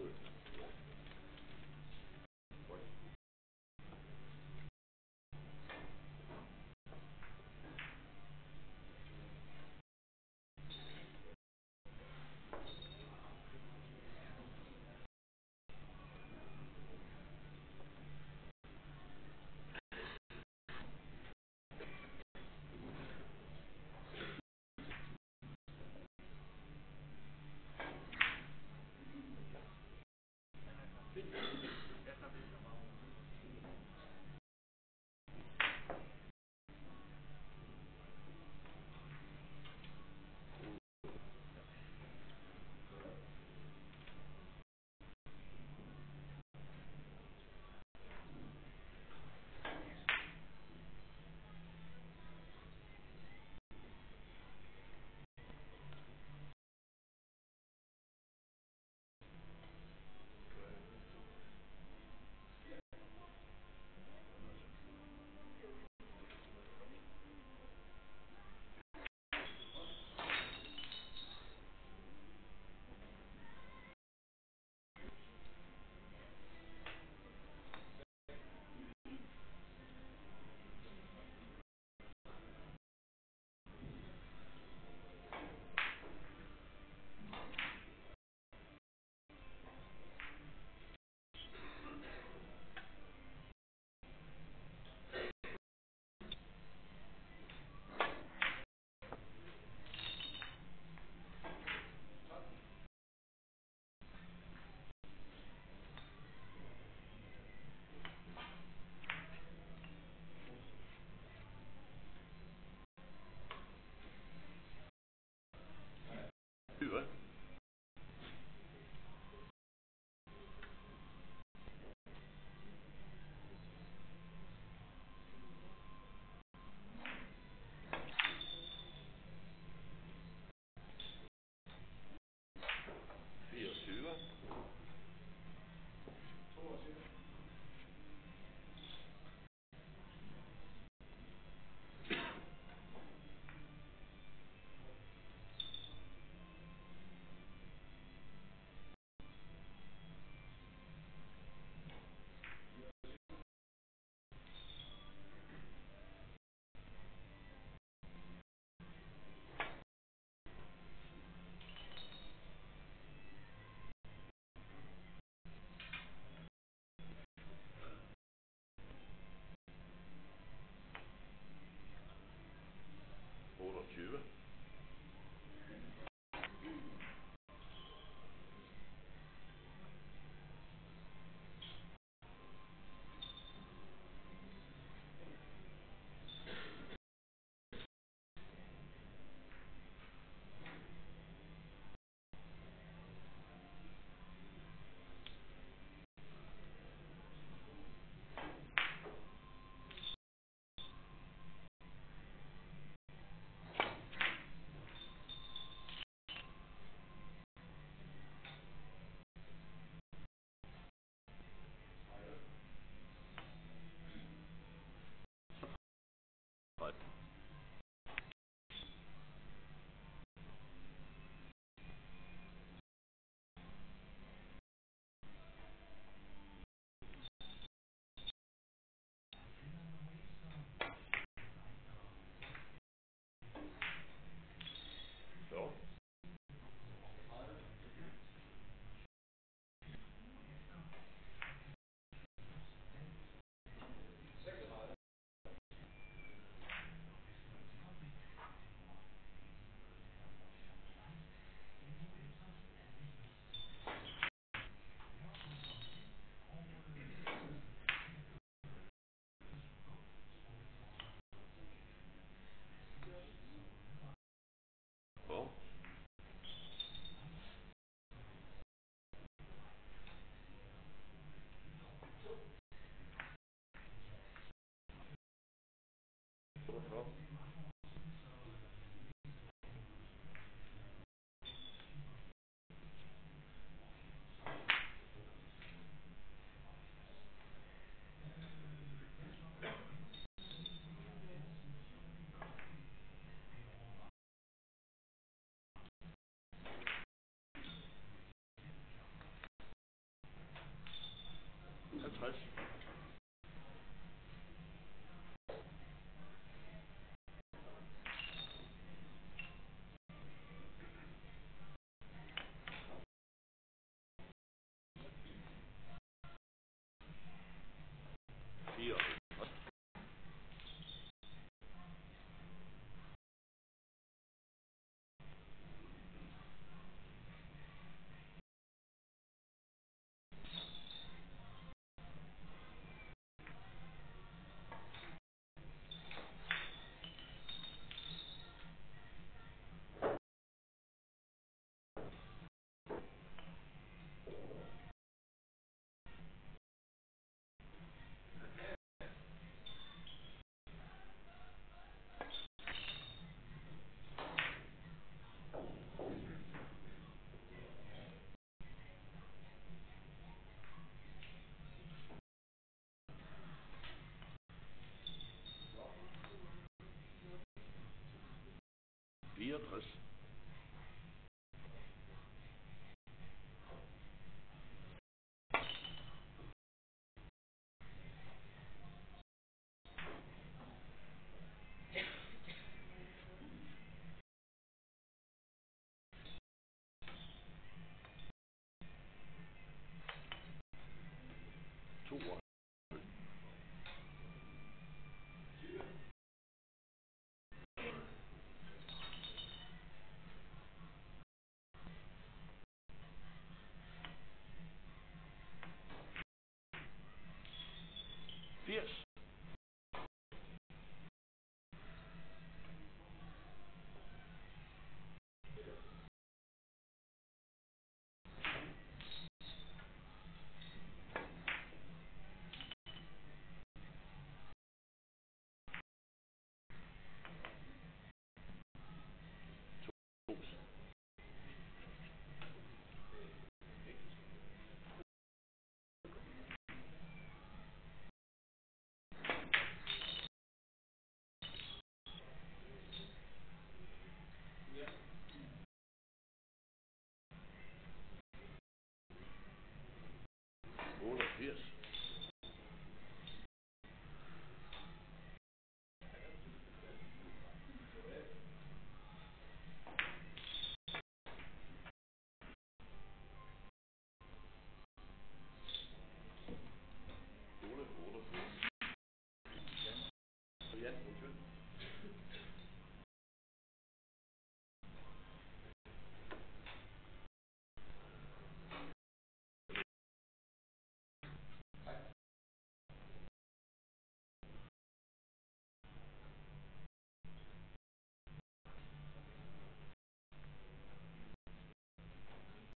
good. Otteogtyve. that interest,